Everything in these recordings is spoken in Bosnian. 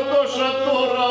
Ότο σατόρα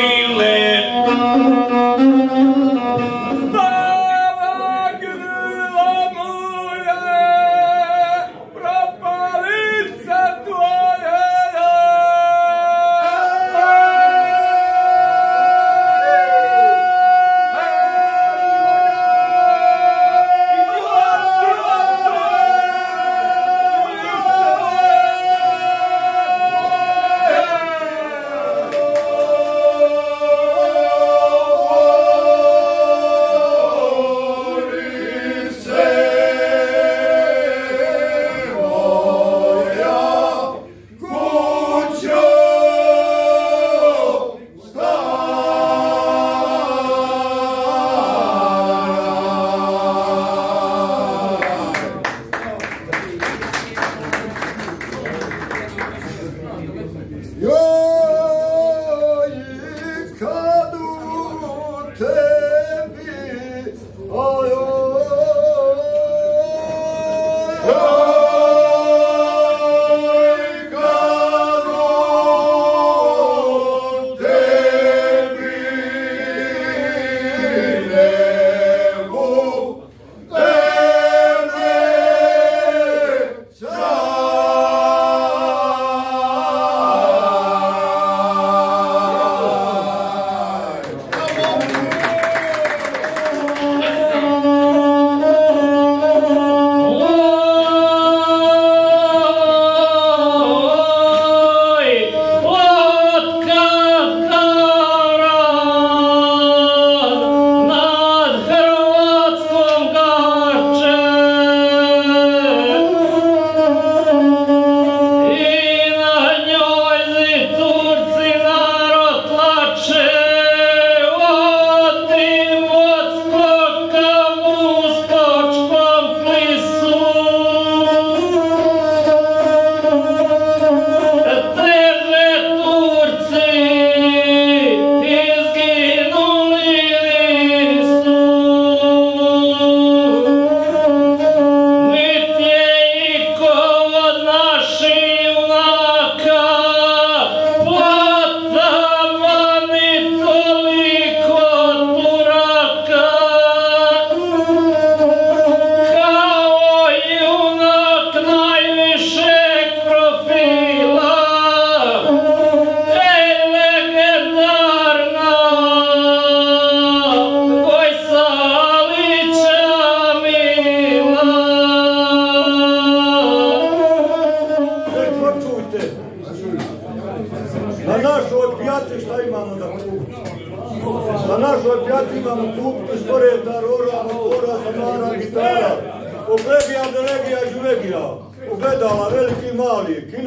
feel it.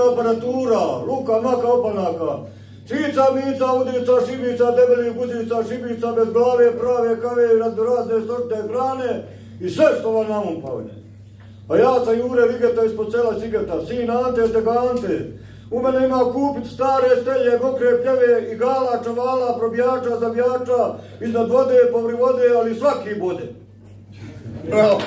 fina aparatura, ruka, maka, opanaka. Cica, mica, udica, šibica, debeli guzica, šibica, bez glave, prave, kave, razne sorte hrane i sve što vam nam upavne. A ja sam Jure Vigeta ispod sela Sigeta, sin Ante, Stegante. U mene ima kupit stare stelje, mokre pljeve i čavala, probijača, zavijača, iznad vode, povri vode, ali svaki bode. Bravo.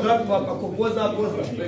Exato, para compor da posição.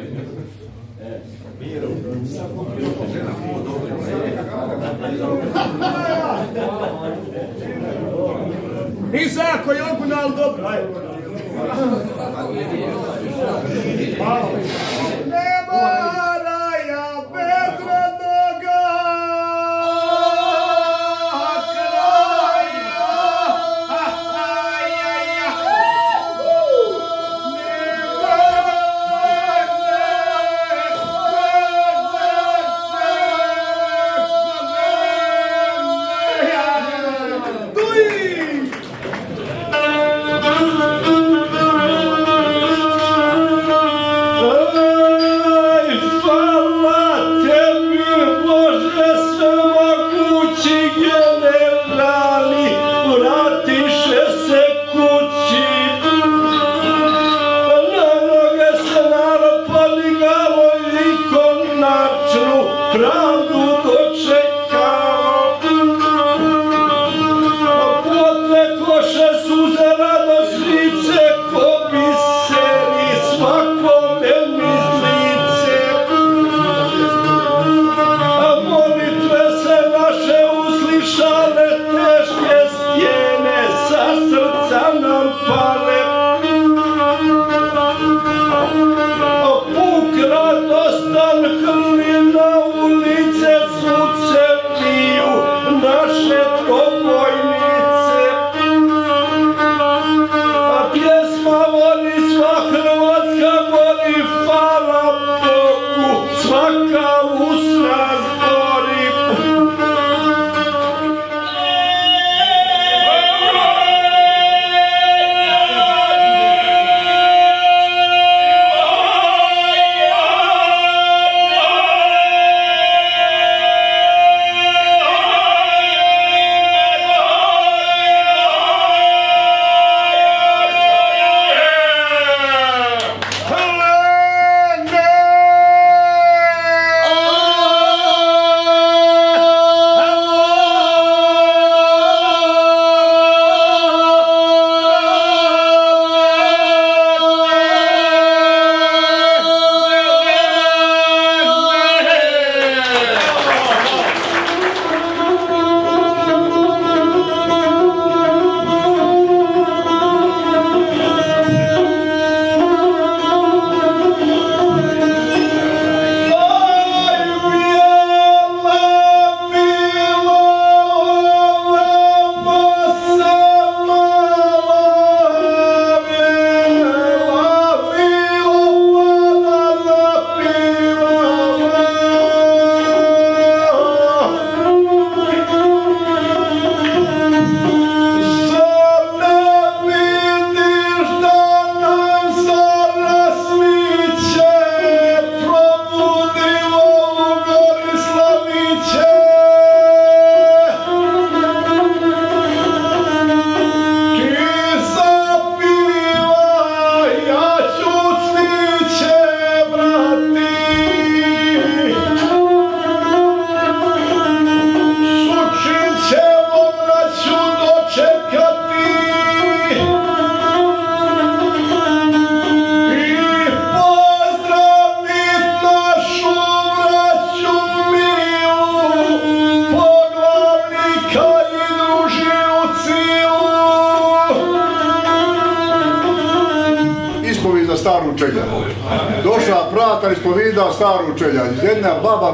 Staru čelja. Jedna baba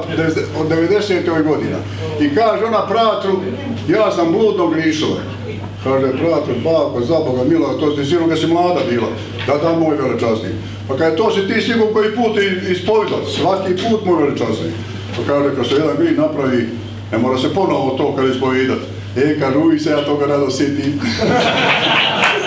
od 90. godina. I kaže ona pratru, ja sam bludno grišila. Kaže pratru, bako, za Boga mila, to ste sigurno kad si mlada bila. Da, da, moj veličasnik. Pa kaže, to si ti sigurno koji put i- Svaki put, moj veličasnik. Pa kaže, kad se jedan grid napravi, ne mora se ponovo to kad ispovidat. E, kaže, uvijek se ja toga rado sjetim.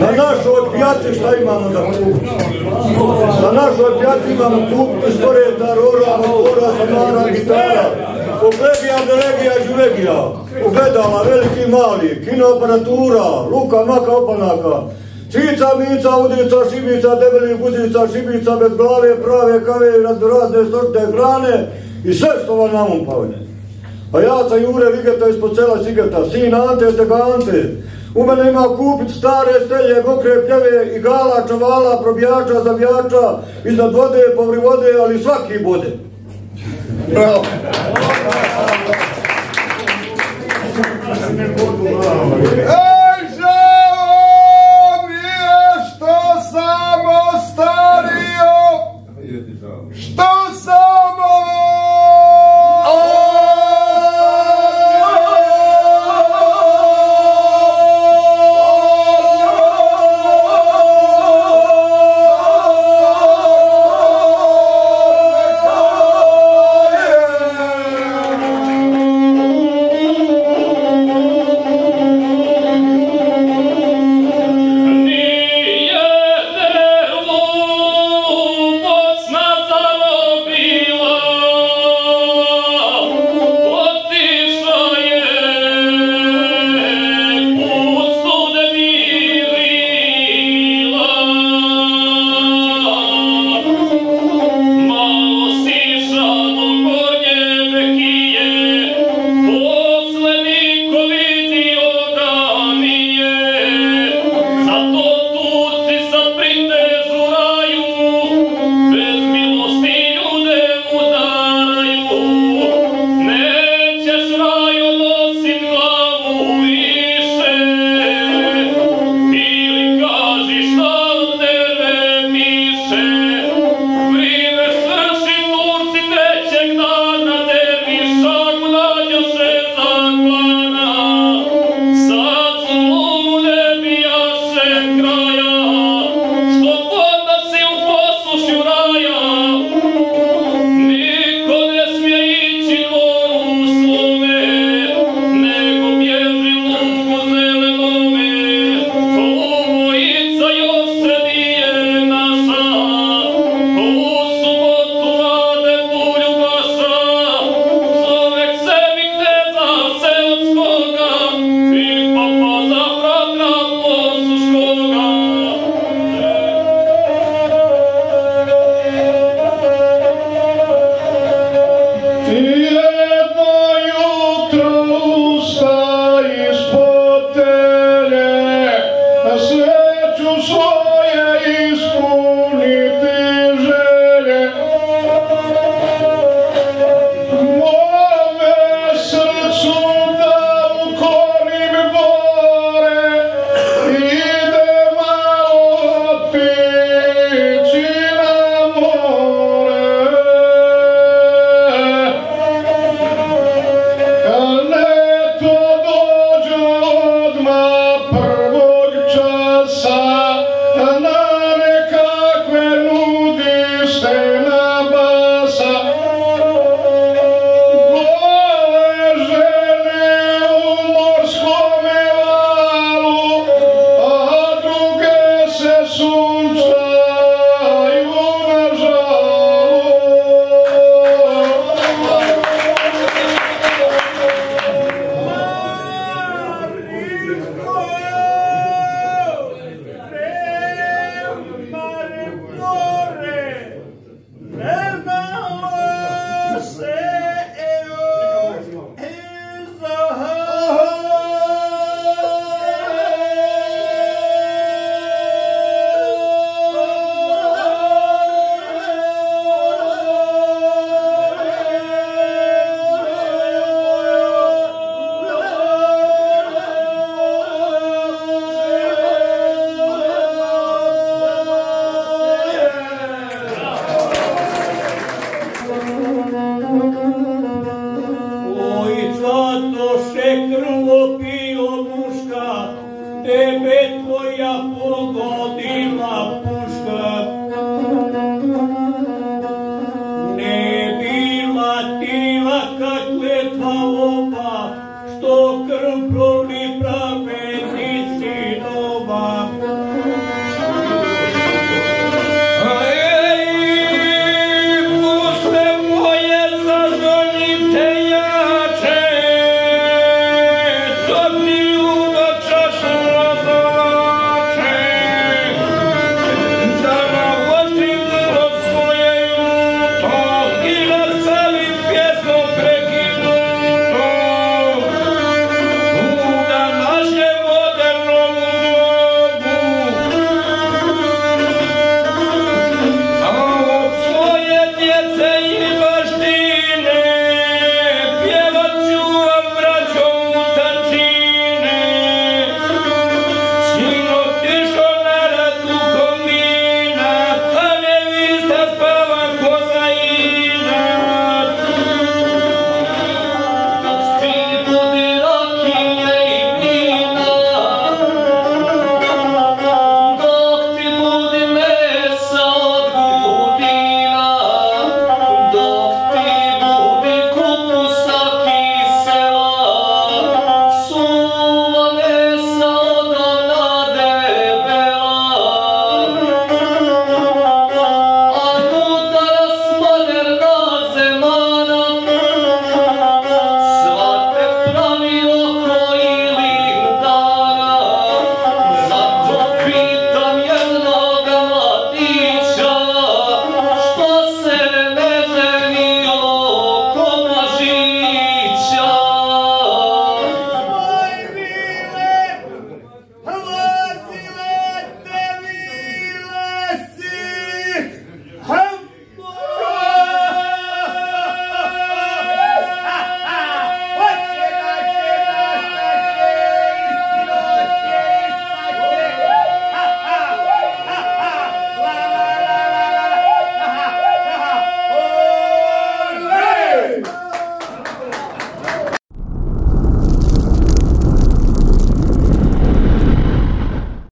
na našoj pijaci šta imamo da kupiti? Na našoj pijaci imamo kupiti storeta, rora, motora, samara, gitara, Ogledija, delegija, džuvegija. ogledala, veliki, mali, kino aparatura, luka, maka, opanaka, Cica, mica, udica, šibica, debeli, guzica, šibica, bez glave, prave, kave, razne sorte hrane i sve što vam namom pavne. A ja sam Jure Vigeta ispod sela Sigeta, sin Ante Stegante. U mene ima kupit stare stelje, mokre pljeve, igala, čavala, probijača, zavijača, iznad vode, povri vode, ali svaki bude. Bravo. E,